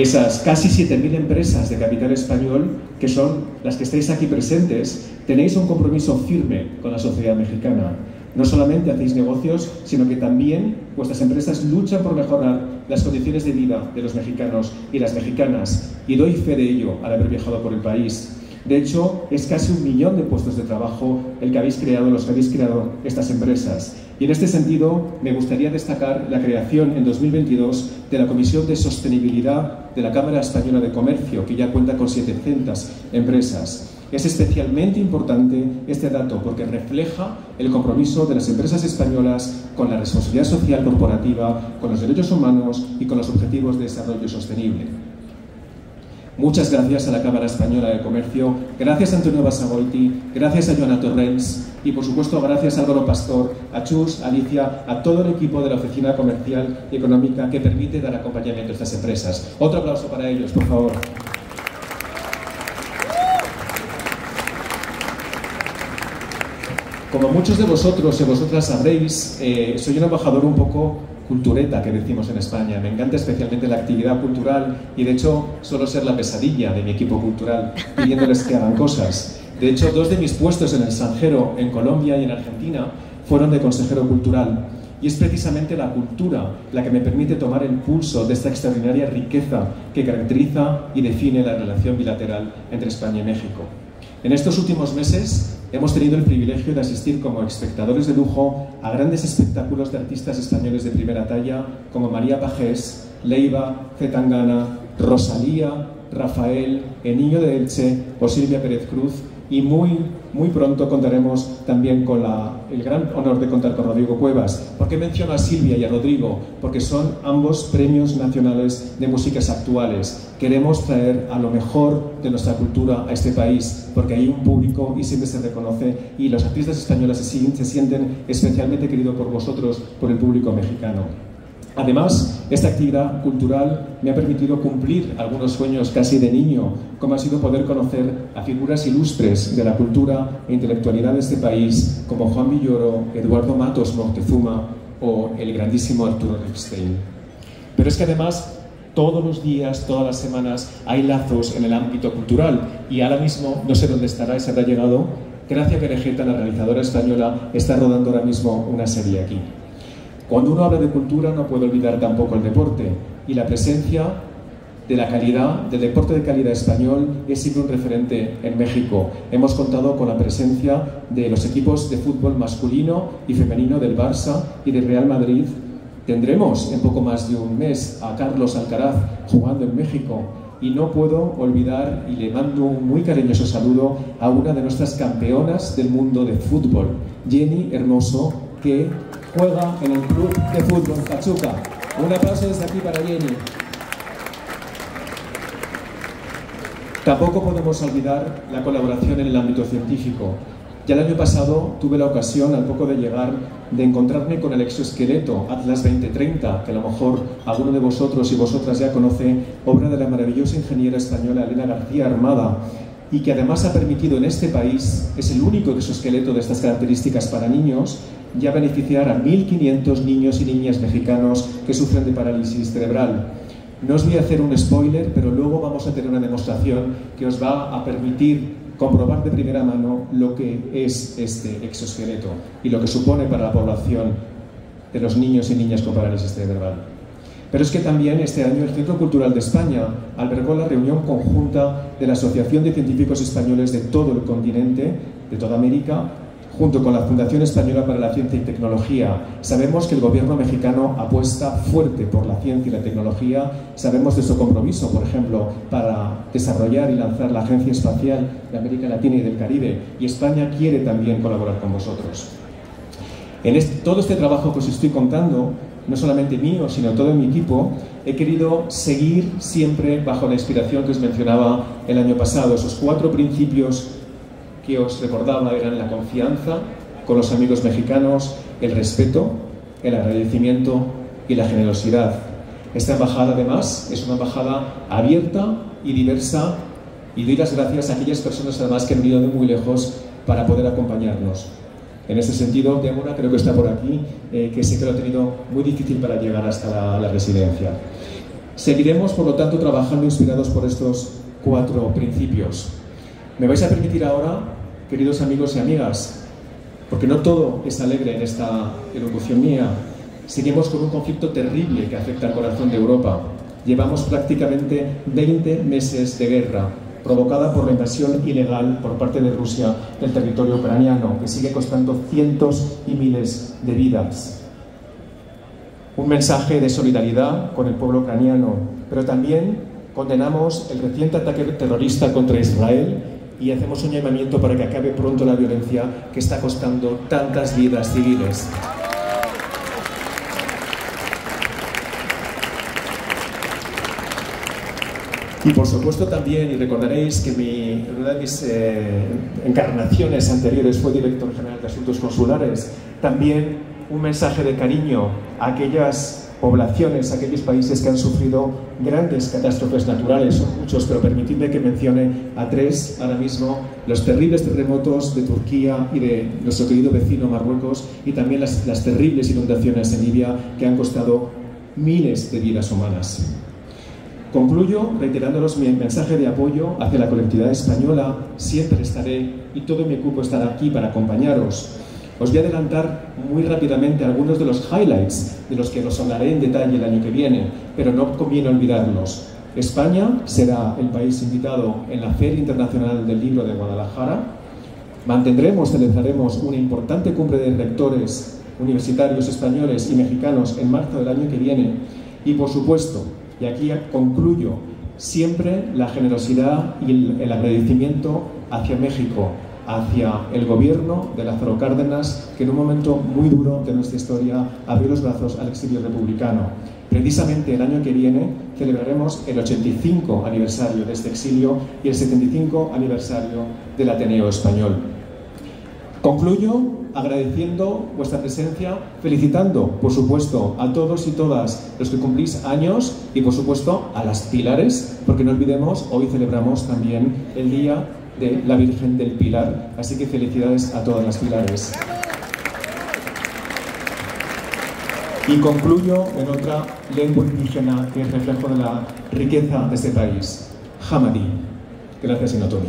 Esas casi 7.000 empresas de capital español, que son las que estáis aquí presentes, tenéis un compromiso firme con la sociedad mexicana. No solamente hacéis negocios, sino que también vuestras empresas luchan por mejorar las condiciones de vida de los mexicanos y las mexicanas. Y doy fe de ello al haber viajado por el país. De hecho, es casi un millón de puestos de trabajo el que habéis creado, los que habéis creado estas empresas. Y en este sentido, me gustaría destacar la creación en 2022 de la Comisión de Sostenibilidad de la Cámara Española de Comercio, que ya cuenta con 700 empresas. Es especialmente importante este dato porque refleja el compromiso de las empresas españolas con la responsabilidad social corporativa, con los derechos humanos y con los objetivos de desarrollo sostenible. Muchas gracias a la Cámara Española de Comercio, gracias a Antonio Basagoiti, gracias a Joana Torrens y por supuesto gracias a Álvaro Pastor, a Chus, a Alicia, a todo el equipo de la Oficina Comercial y Económica que permite dar acompañamiento a estas empresas. Otro aplauso para ellos, por favor. Como muchos de vosotros y vosotras sabréis, eh, soy un embajador un poco cultureta que decimos en España. Me encanta especialmente la actividad cultural y de hecho suelo ser la pesadilla de mi equipo cultural pidiéndoles que hagan cosas. De hecho, dos de mis puestos en el extranjero, en Colombia y en Argentina, fueron de consejero cultural. Y es precisamente la cultura la que me permite tomar el pulso de esta extraordinaria riqueza que caracteriza y define la relación bilateral entre España y México. En estos últimos meses hemos tenido el privilegio de asistir como espectadores de lujo a grandes espectáculos de artistas españoles de primera talla como María Pajés, Leiva, Zetangana, Rosalía, Rafael, El Niño de Elche o Silvia Pérez Cruz y muy, muy pronto contaremos también con el gran honor de contar con Rodrigo Cuevas. ¿Por qué menciono a Silvia y a Rodrigo? Porque son ambos premios nacionales de músicas actuales. Queremos traer a lo mejor de nuestra cultura a este país, porque hay un público y siempre se reconoce y los artistas españoles se, se sienten especialmente queridos por vosotros, por el público mexicano. Además, esta actividad cultural me ha permitido cumplir algunos sueños casi de niño, como ha sido poder conocer a figuras ilustres de la cultura e intelectualidad de este país, como Juan Villoro, Eduardo Matos Moctezuma o el grandísimo Arturo Ripstein. Pero es que además todos los días, todas las semanas, hay lazos en el ámbito cultural y ahora mismo, no sé dónde estará y se habrá llegado, Gracia Perejeta, la realizadora española, está rodando ahora mismo una serie aquí. Cuando uno habla de cultura no puede olvidar tampoco el deporte y la presencia de la calidad, del deporte de calidad español es siempre un referente en México. Hemos contado con la presencia de los equipos de fútbol masculino y femenino del Barça y del Real Madrid. Tendremos en poco más de un mes a Carlos Alcaraz jugando en México y no puedo olvidar y le mando un muy cariñoso saludo a una de nuestras campeonas del mundo de fútbol, Jenny Hermoso, que juega en el Club de Fútbol Pachuca. Un aplauso desde aquí para Jenny. Tampoco podemos olvidar la colaboración en el ámbito científico. Ya el año pasado tuve la ocasión, al poco de llegar, de encontrarme con el exoesqueleto Atlas 2030, que a lo mejor alguno de vosotros y vosotras ya conoce, obra de la maravillosa ingeniera española Elena García Armada, y que además ha permitido en este país, es el único exoesqueleto de estas características para niños, ya beneficiar a 1.500 niños y niñas mexicanos que sufren de parálisis cerebral. No os voy a hacer un spoiler, pero luego vamos a tener una demostración que os va a permitir comprobar de primera mano lo que es este exoesqueleto y lo que supone para la población de los niños y niñas con parálisis cerebral. Pero es que también este año el Centro Cultural de España albergó la reunión conjunta de la Asociación de Científicos Españoles de todo el continente, de toda América, junto con la Fundación Española para la Ciencia y Tecnología. Sabemos que el gobierno mexicano apuesta fuerte por la ciencia y la tecnología. Sabemos de su compromiso, por ejemplo, para desarrollar y lanzar la Agencia Espacial de América Latina y del Caribe. Y España quiere también colaborar con vosotros. En todo este trabajo que os estoy contando, no solamente mío, sino todo mi equipo, he querido seguir siempre bajo la inspiración que os mencionaba el año pasado, esos cuatro principios que os recordaba eran la confianza con los amigos mexicanos, el respeto, el agradecimiento y la generosidad. Esta embajada, además, es una embajada abierta y diversa y doy las gracias a aquellas personas, además, que han venido de muy lejos para poder acompañarnos. En este sentido, una creo que está por aquí, eh, que sé que lo ha tenido muy difícil para llegar hasta la residencia. Seguiremos, por lo tanto, trabajando inspirados por estos cuatro principios. Me vais a permitir ahora, queridos amigos y amigas, porque no todo es alegre en esta elocución mía, seguimos con un conflicto terrible que afecta al corazón de Europa. Llevamos prácticamente 20 meses de guerra, provocada por la invasión ilegal por parte de Rusia del territorio ucraniano, que sigue costando cientos y miles de vidas. Un mensaje de solidaridad con el pueblo ucraniano, pero también condenamos el reciente ataque terrorista contra Israel y hacemos un llamamiento para que acabe pronto la violencia que está costando tantas vidas civiles. Y por supuesto también, y recordaréis que mi, una de mis eh, encarnaciones anteriores fue director general de Asuntos Consulares, también un mensaje de cariño a aquellas poblaciones, a aquellos países que han sufrido grandes catástrofes naturales, son muchos, pero permitidme que mencione a tres ahora mismo, los terribles terremotos de Turquía y de nuestro querido vecino Marruecos, y también las, las terribles inundaciones en Libia que han costado miles de vidas humanas. Concluyo reiterándolos mi mensaje de apoyo hacia la colectividad española. Siempre estaré y todo mi equipo estará aquí para acompañaros. Os voy a adelantar muy rápidamente algunos de los highlights de los que os hablaré en detalle el año que viene, pero no conviene olvidarlos. España será el país invitado en la Feria Internacional del Libro de Guadalajara. Mantendremos, celebraremos una importante cumbre de rectores universitarios españoles y mexicanos en marzo del año que viene. Y por supuesto, y aquí concluyo siempre la generosidad y el, agradecimiento hacia México, hacia el gobierno de Lázaro Cárdenas, que en un momento muy duro de nuestra historia abrió los brazos al exilio republicano. Precisamente el año que viene celebraremos el 85 aniversario de este exilio y el 75 aniversario del Ateneo Español. Concluyo agradeciendo vuestra presencia, felicitando, por supuesto, a todos y todas los que cumplís años y, por supuesto, a las pilares, porque no olvidemos, hoy celebramos también el Día de la Virgen del Pilar, así que felicidades a todas las pilares. Y concluyo en otra lengua indígena que es reflejo de la riqueza de este país, Hamadi. Gracias, Inotoni.